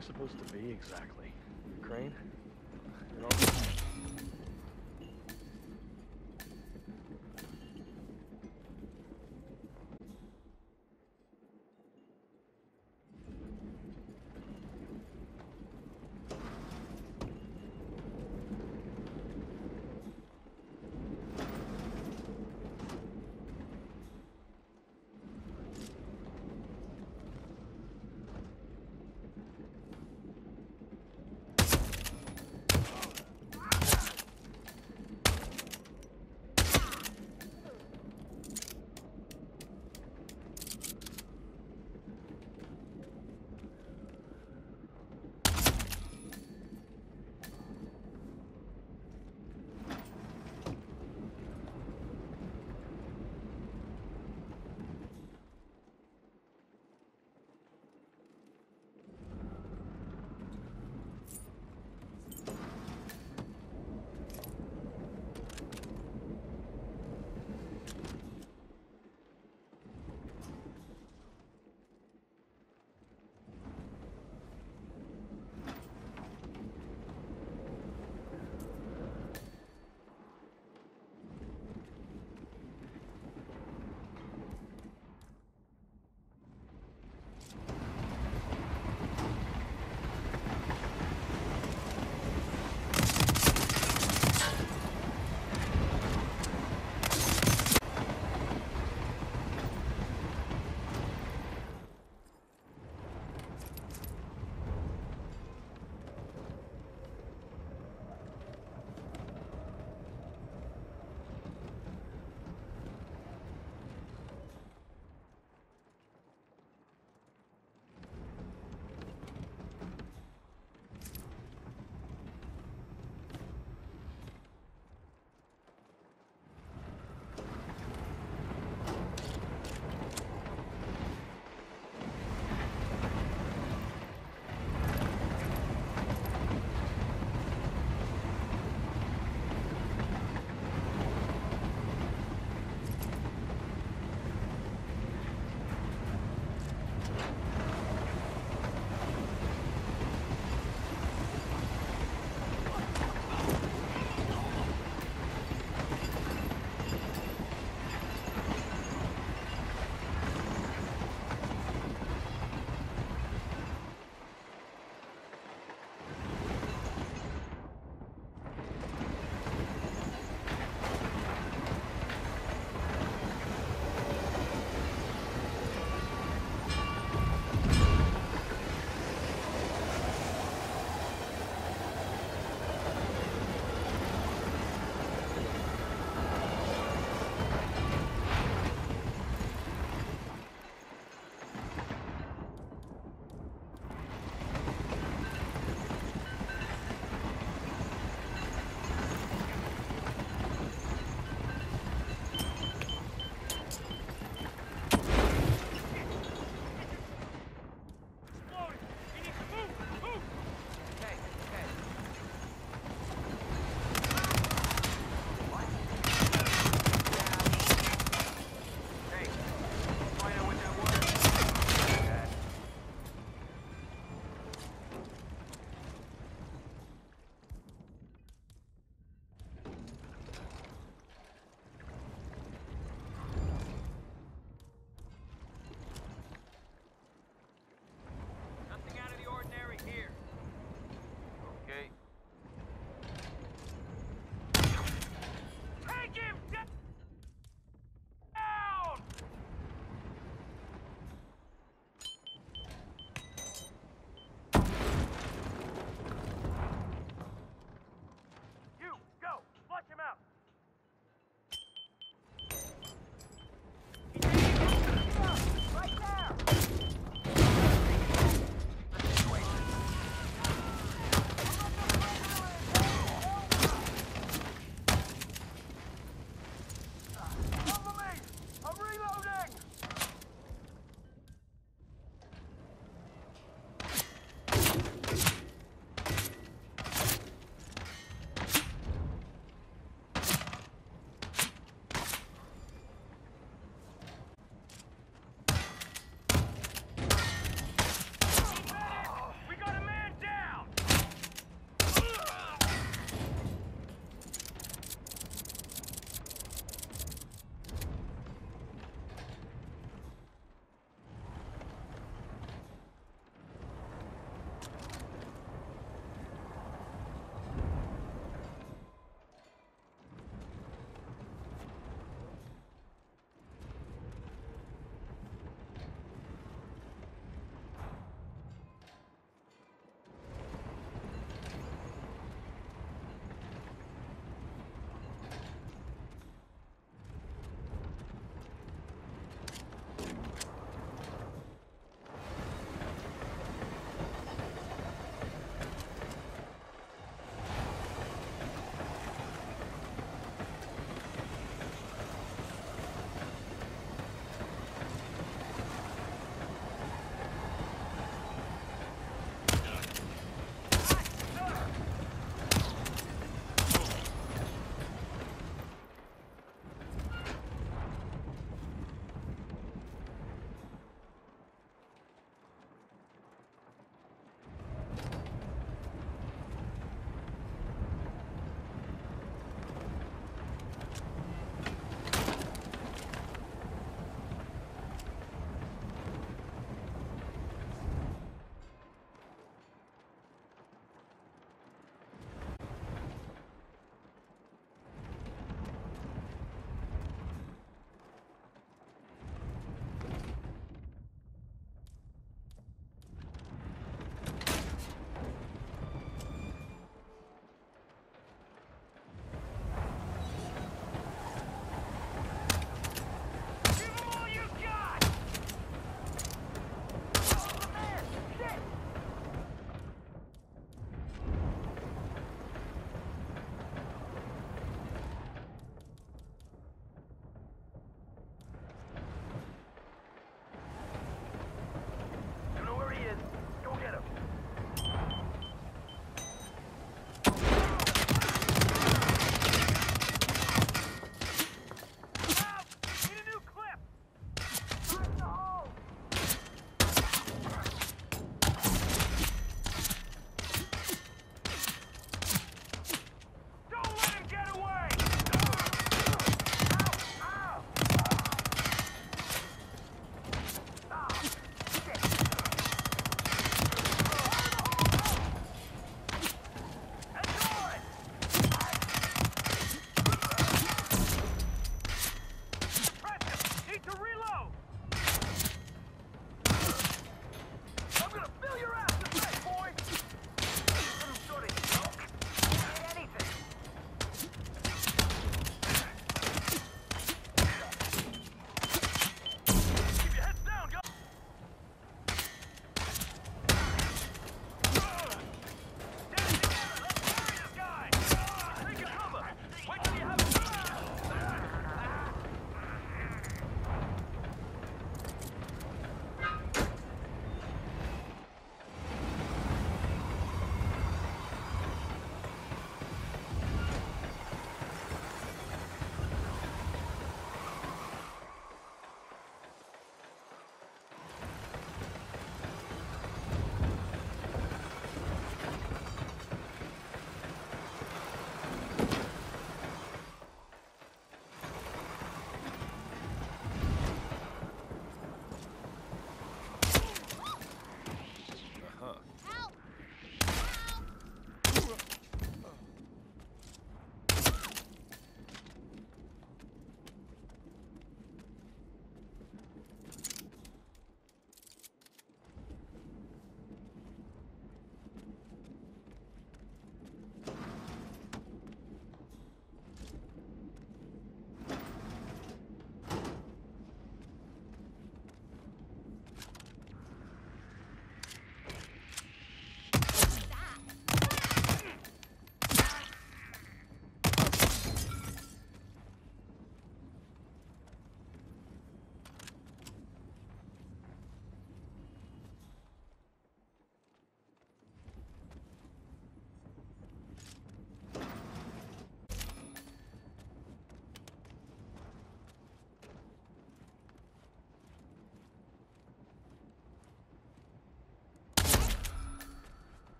supposed to be exactly? Crane?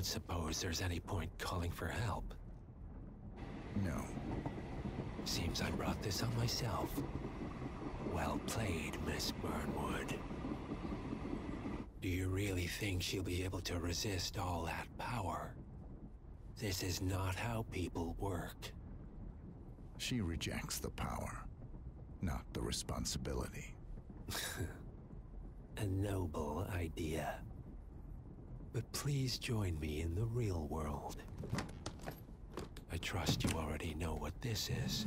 Don't suppose there's any point calling for help. No. Seems I brought this on myself. Well played, Miss Burnwood. Do you really think she'll be able to resist all that power? This is not how people work. She rejects the power, not the responsibility. A noble idea. But please join me in the real world. I trust you already know what this is.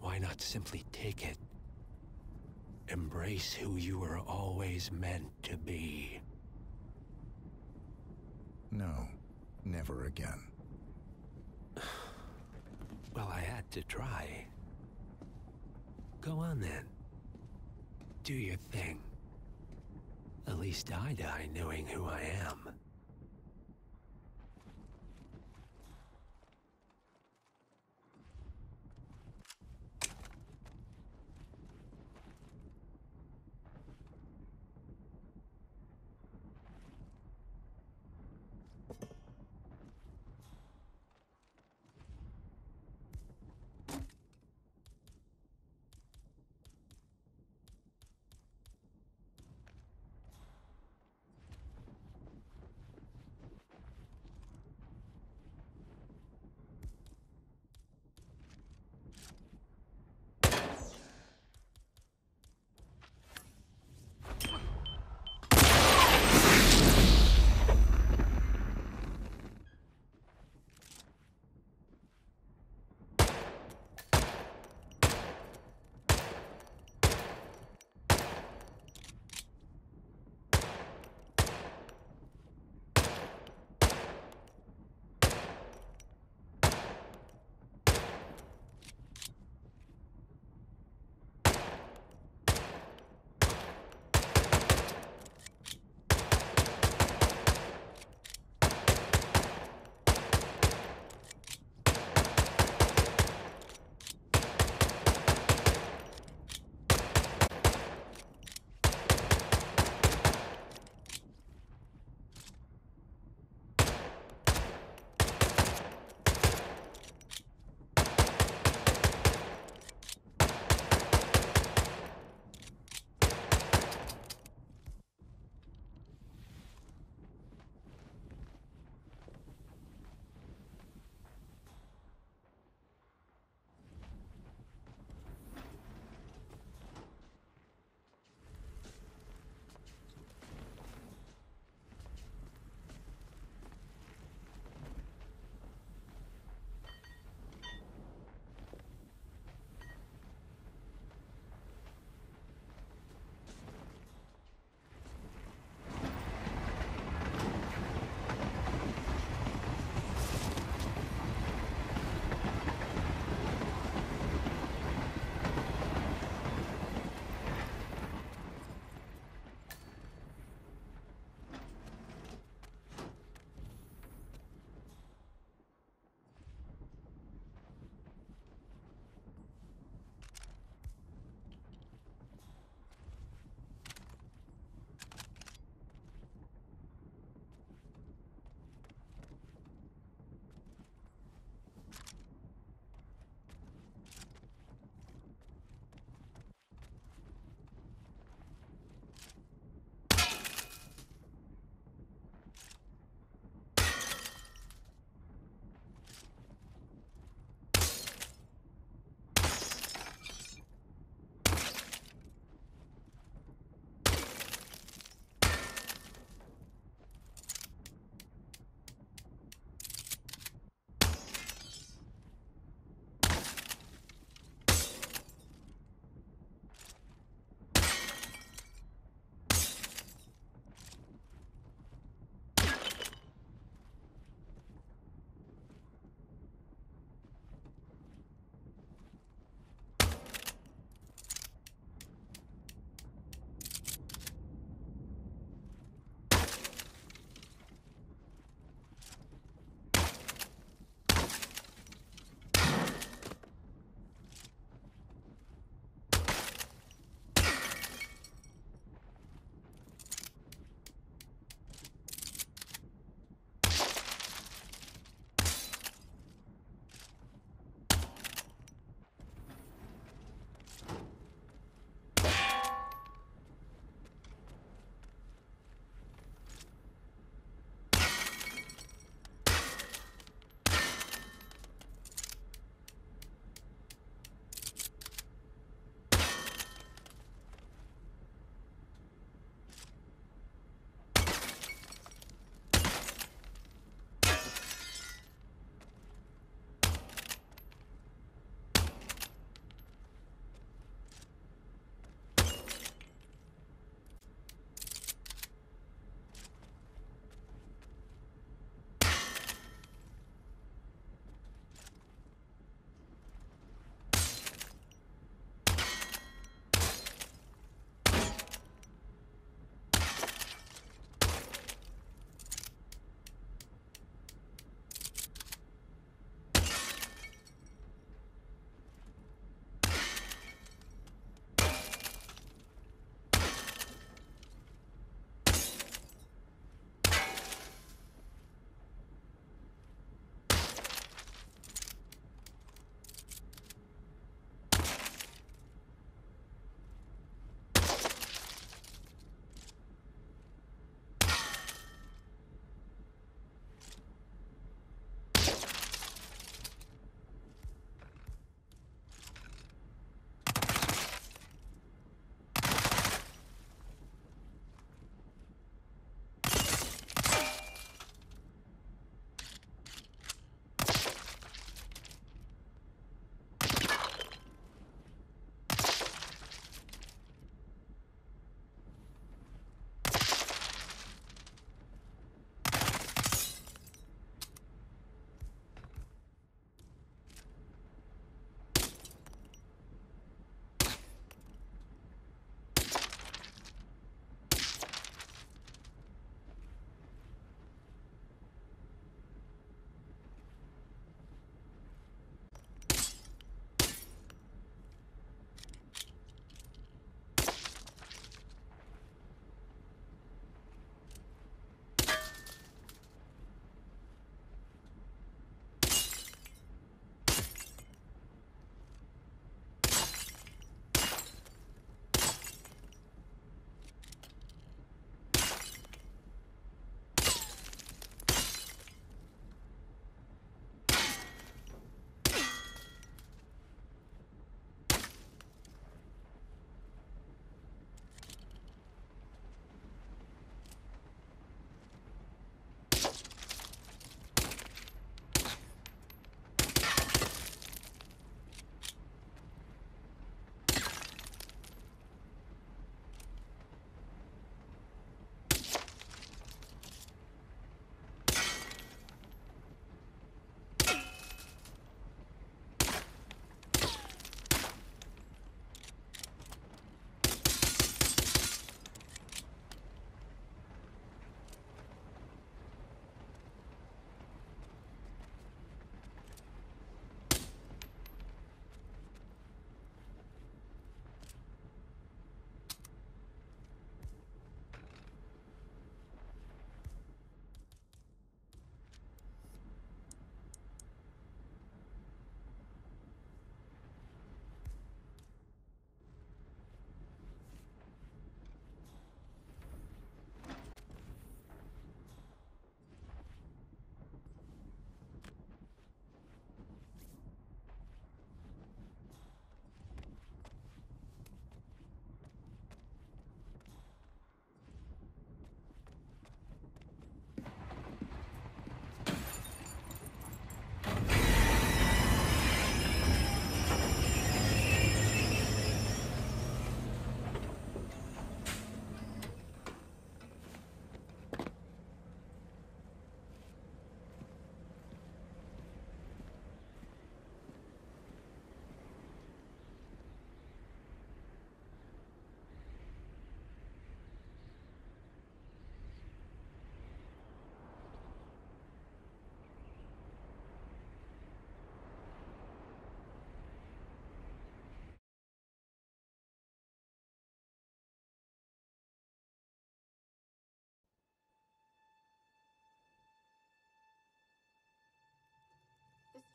Why not simply take it? Embrace who you were always meant to be. No, never again. Well, I had to try. Go on then. Do your thing. At least I die knowing who I am.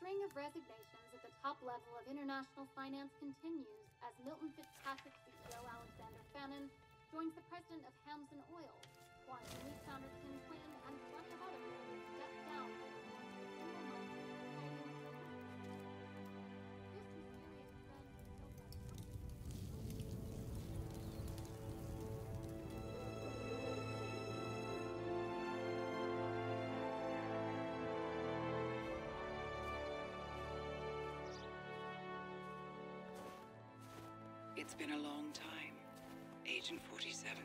String of resignations at the top level of international finance continues as Milton Fitzpatrick CEO Alexander Fannin joins the president of Hamson Oil, Quantum Leap founder Tim Clinton, and plenty of others It's been a long time, Agent 47.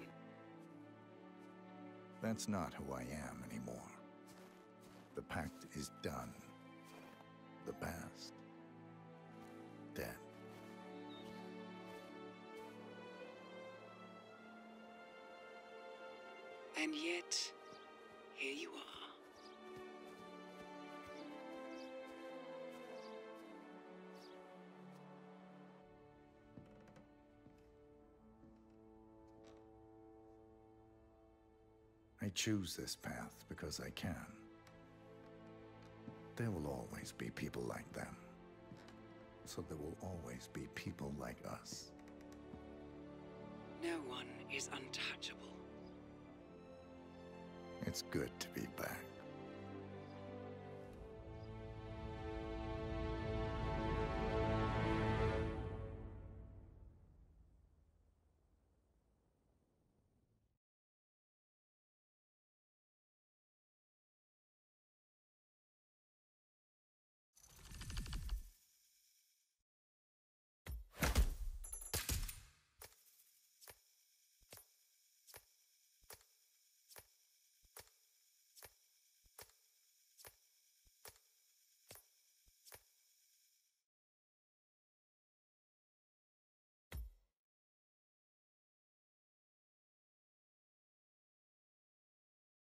That's not who I am anymore. The pact is done. The past. Dead. And yet, I choose this path because I can. There will always be people like them. So there will always be people like us. No one is untouchable. It's good to be back.